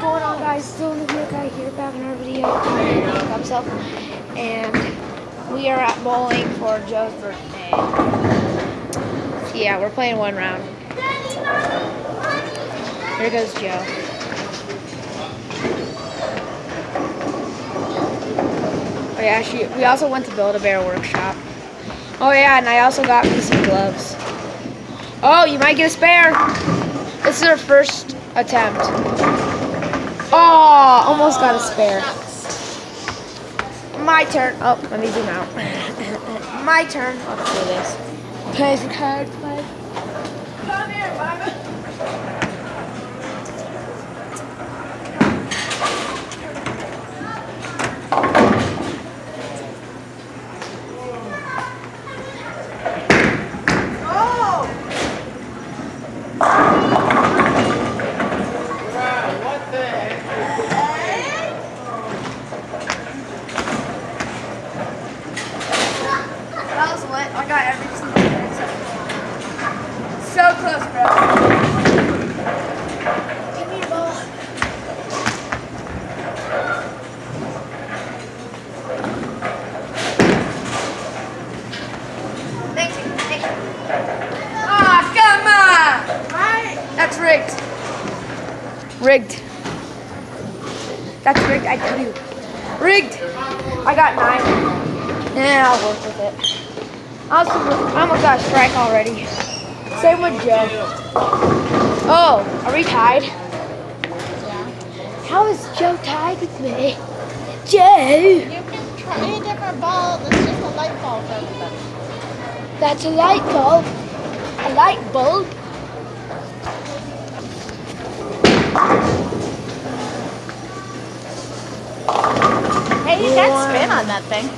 Going on guys? Still the new guy here back in our video. Up. And we are at bowling for Joe's birthday. Yeah, we're playing one round. Here goes Joe. Oh yeah, she, we also went to Build-A-Bear Workshop. Oh yeah, and I also got me some gloves. Oh, you might get a spare. This is our first attempt. Oh, almost got a spare. My turn. Oh, let me zoom out. My turn. Let's do this. Play the card, play. Come here, Mama. That was lit. I got every single thing except So close, bro. Give me the ball. Thank you. Thank Ah, come on! That's rigged. Rigged. That's rigged, I tell you. Rigged! I got nine. Yeah, I'll work with it. I also, I almost got a strike already. Same with Joe. Oh, are we tied? Yeah. How is Joe tied with me? Joe! You can try a different ball. It's just a light bulb for everybody. That's a light bulb. A light bulb? Hey, you got spin on that thing.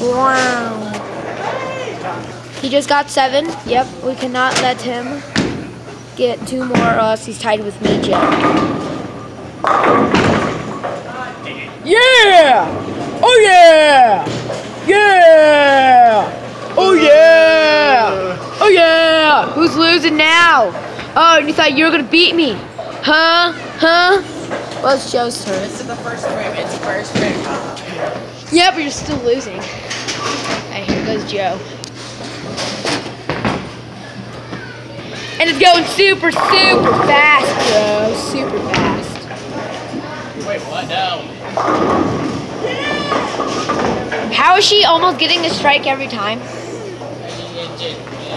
Wow. He just got seven. Yep, we cannot let him get two more or else he's tied with me, Joe. Yeah! Oh yeah! Yeah! Oh yeah! Oh yeah! Who's losing now? Oh, and you thought you were gonna beat me? Huh? Huh? Well, it's Joe's turn. This is the first frame. It's first frame. Yeah, but you're still losing. Hey, here goes Joe. And it's going super, super fast, Joe. Super fast. Wait, what? No. How is she almost getting a strike every time?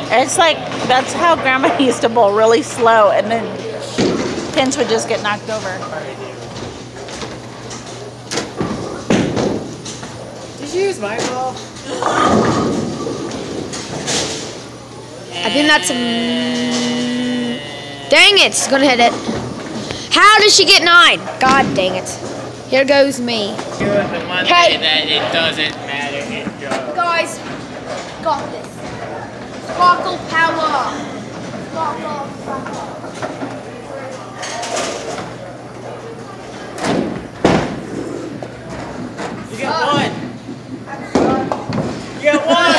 It's like that's how Grandma used to bowl really slow, and then pins would just get knocked over. Did you use my ball? I think that's a. Dang it! It's gonna hit it. How does she get nine? God dang it. Here goes me. You have the one Okay. that it doesn't matter. It goes. Guys, got this. Sparkle power. Sparkle. You got one. You got one.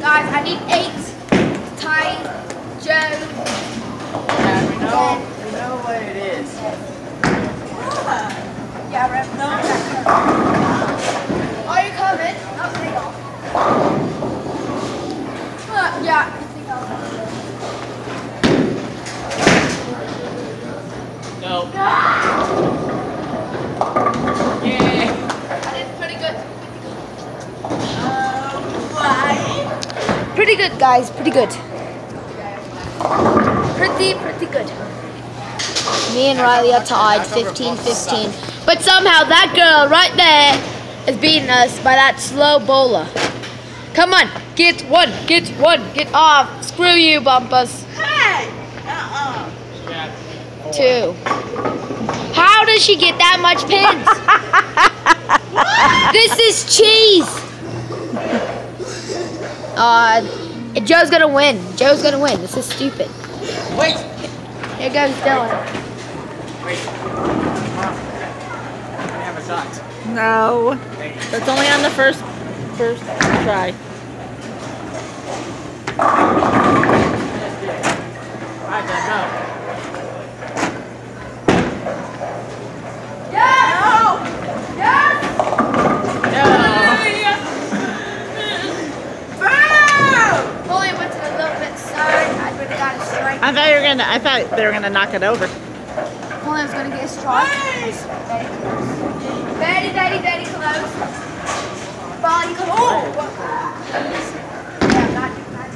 Guys, I need eight. Ty, Joe. yeah, we know. We know what it is. Yeah, Rev. No. Are you coming? Oh, they go. Uh, yeah. I think I'll- No. Yeah. I did pretty good. Pretty good, guys. Pretty good. Pretty, pretty good. Me and Riley are tied 15-15. But somehow that girl right there is beating us by that slow bowler. Come on, get one, get one, get off. Screw you, Bumpus. Hey! Uh-uh. Two. How does she get that much pins? this is cheese. Uh, Joe's gonna win. Joe's gonna win. This is stupid. Wait. Here goes Dylan. Wait. Mom. I have a shot. No. That's only on the first first try. I don't gonna. I thought they were gonna knock it over. Well, I was gonna get a. Very close. Very, very, very close. You come. Oh! Yeah, not, not.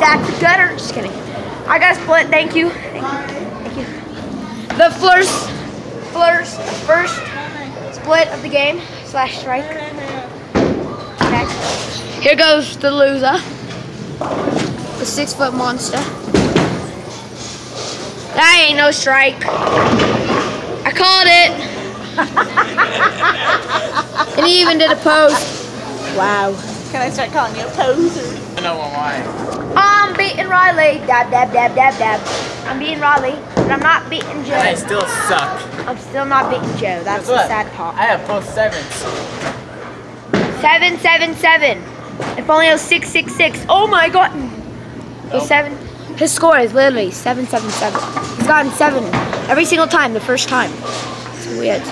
That's a gutter. Just kidding. I got a split. Thank you. Thank you. The first, first, first split of the game slash strike. Okay. Here goes the loser. The six foot monster. That ain't no strike. I called it. and he even did a pose. Wow. Can I start calling you a poser? I know why. I'm beating Riley. Dab, dab, dab, dab, dab. I'm beating Riley, but I'm not beating And I still suck. I'm still not beating Joe. That's the sad part. I have both sevens. Seven, seven, seven. If only it was six, six, six. Oh my god. It was seven. His score is literally seven, seven, seven. He's gotten seven every single time. The first time. It's weird.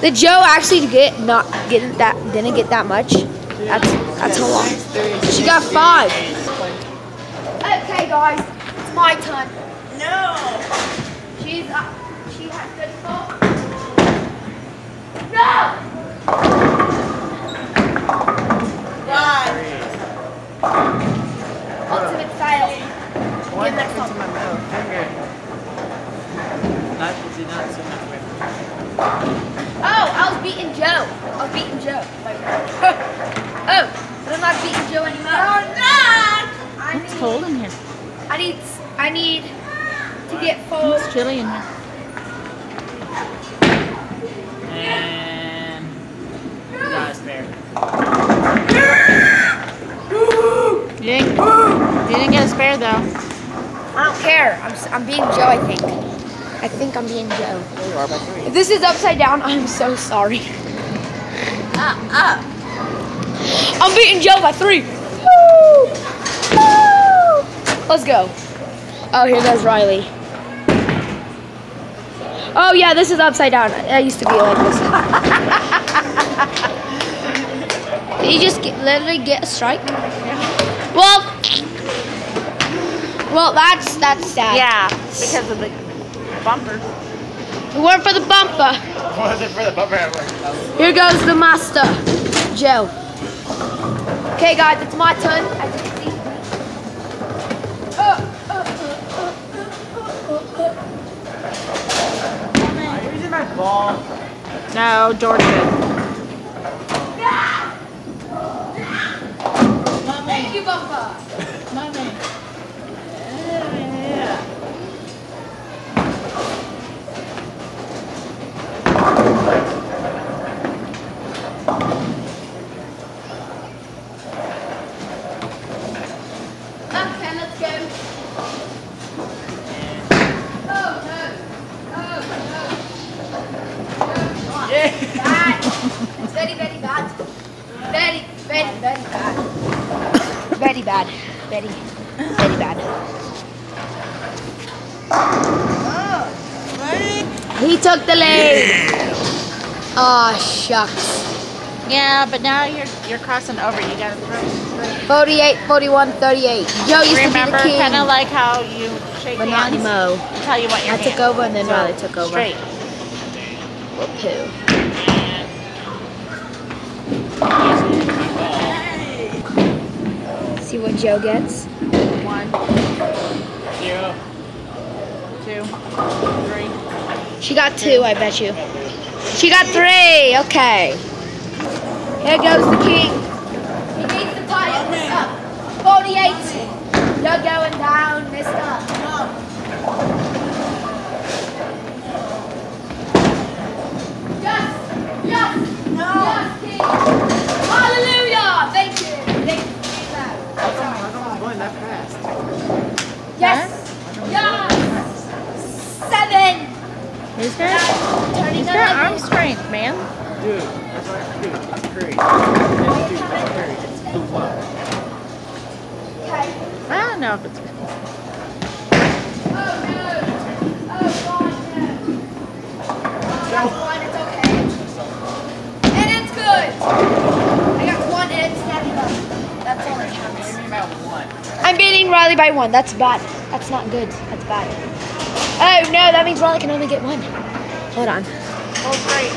Did Joe actually get not getting that? Didn't get that much. That's that's a lot. She got five. Okay, guys, it's my turn. No. She's up. She has good score. No. Ultimate style. One Give that into song. my middle finger. Not did not see my finger. Oh, I was beating Joe. I was beating Joe. oh, but I'm not beating Joe anymore. No, not. I It's need, cold in here. I need, I need to get full. It's chilly in here. And not a spare. You didn't, you didn't get a spare though. I don't care. I'm, s- I'm being Joe. I think. I think I'm being Joe. You are by three. If this is upside down, I'm so sorry. Uh, I'm beating Joe by three. Woo! Woo! Let's go. Oh, here goes Riley. Oh yeah, this is upside down. I used to be like this. Did you just get, literally get a strike? Yeah. Well, well, that's that's sad. Yeah, because of the bumper. It worked for the bumper. Was it for the bumper? Here goes the master, Joe. Okay, guys, it's my turn. Ball? No, George. Thank you, bumper. Okay, let's go. Oh no! Oh no! No, Yeah. bad. It's very, very bad. Very, very, very bad. Very bad. Very, very bad. He took the lead. Oh shucks. Yeah, but now you're you're crossing over. You gotta throw. 48, 41, 38. Joe used Remember, to be the king. kind of like how you shake but not hands. anymore. Tell you what your I took hand. over and then So, Riley took over. Straight. Whoopoo. See what Joe gets. One, Zero. two, three. She got two, I bet you. She got three. Okay. Here goes the king. He needs tie this 48. You're going down, mister. Yes. Yes. No. Yes, king. Hallelujah. Thank you. Thank you. How come, how come I'm going that fast? Yes. Yes. Seven. He's got, Turning he's got eleven. arm strength, man. Dude, that's what I do. It's Curry. It's dude, it's Curry. It's the one. Okay. I don't know if it's. Oh no! Oh God, no! got one. It's okay. And it's good. I got one and it's not enough. That's all that counts. About one. I'm beating Riley by one. That's bad. That's not good. That's bad. Oh no, that means Riley can only get one. Hold on. Oh, great.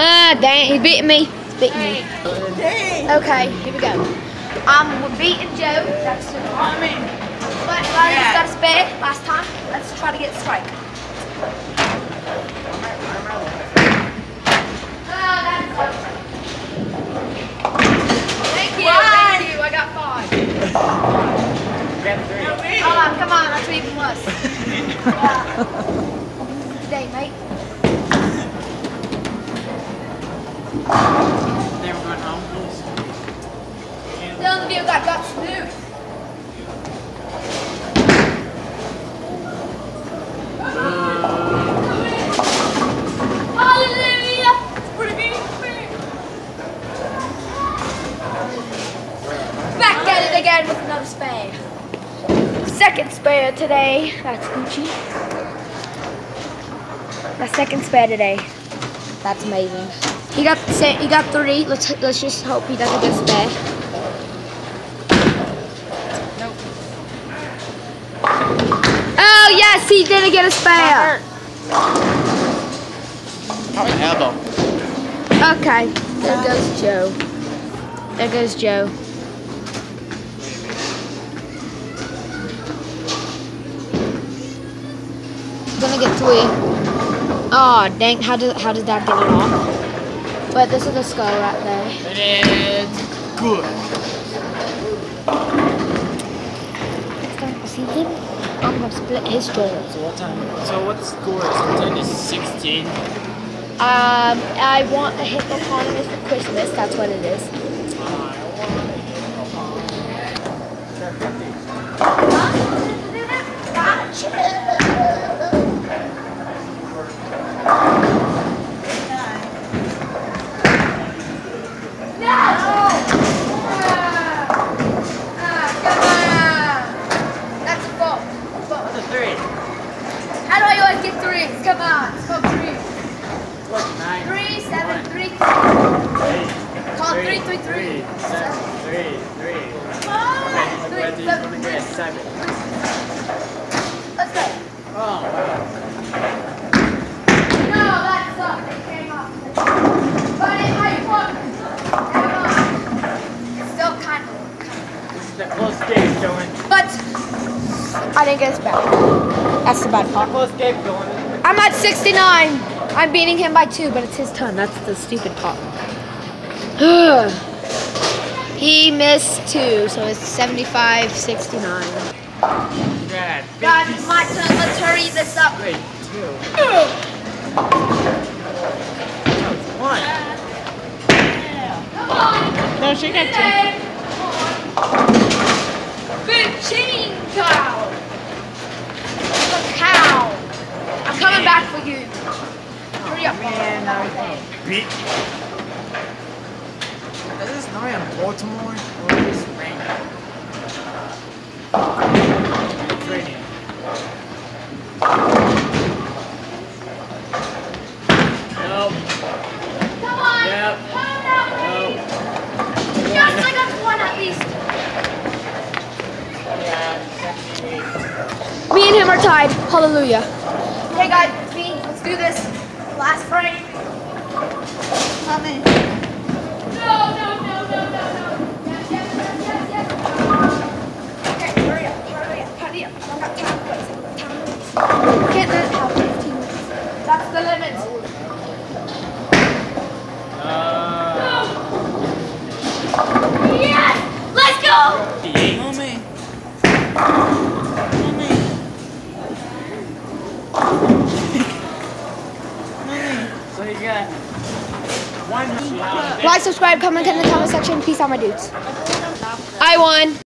Ah, dang, he's beating me. He's beating me. Okay, here we go. Um, we're beating Joe. That's I mean, but Riley's Yeah. got a spade last time. Let's try to get a strike. Ah, that's close. Thank you. Why? Thank you. I got five. we got three. Oh, come on. That's even worse. yeah. Dang, mate. Then we're going home. Still in the view got got smooth. Hallelujah! Back at it again with another spade. Second spade today. That's Gucci. My second spare today. That's amazing. He got he got three. Let's let's just hope he doesn't get a spade. Oh yes, he didn't get a spare. Probably elbow. Okay, there goes Joe. There goes Joe. Three. Oh dang! How did how did that get it off? But this is a skull right there. It is good. See him? I'm gonna split his jaw. So what time? So what score is it? To sixteen. Um, I want a hippopotamus for Christmas. That's what it is. That's a four. What's a three? How do I always get threes? Come on, let's go threes. What? Nine. Three, seven, three. Eight. Call it three, three, three. Seven. Three. Three. Five, Okay, three, where do you seven, want to three. get seven? Let's go. Oh, wow. No, that sucked. It came off. But it might work. Never mind. It's still kind of. This is a close game, Dylan. But I didn't get his back. That's the bad part. Close game, Dylan. I'm at 69. I'm beating him by two, but it's his turn. That's the stupid part. he missed two, so it's 75 69. Yeah. God, it's my turn. Let's hurry this up. Wait, two. One. Come on. No, she got two. Big chain cow. The cow. I'm coming back for you. Hurry up. Man, now we beat. Is this snowy in Baltimore or is it raining? It's raining. Nope. Come on. Yep. Come on now. Nope. Yes, I got one at least. Yeah, 78. Me and him are tied. Hallelujah. Okay, guys, it's me. Let's do this. Last frame. No, no, no, no, no, no. Yes, yes, yes, yes, yes. Okay, hurry up, hurry up, hurry up. I got time to waste. I got time to waste. Can't let it have 15 minutes. That's the limit. Uh, Yes! Let's go! 58. Mommy. Mommy. So you got one. Like, subscribe, comment in the comment section. Peace out, my dudes. I won.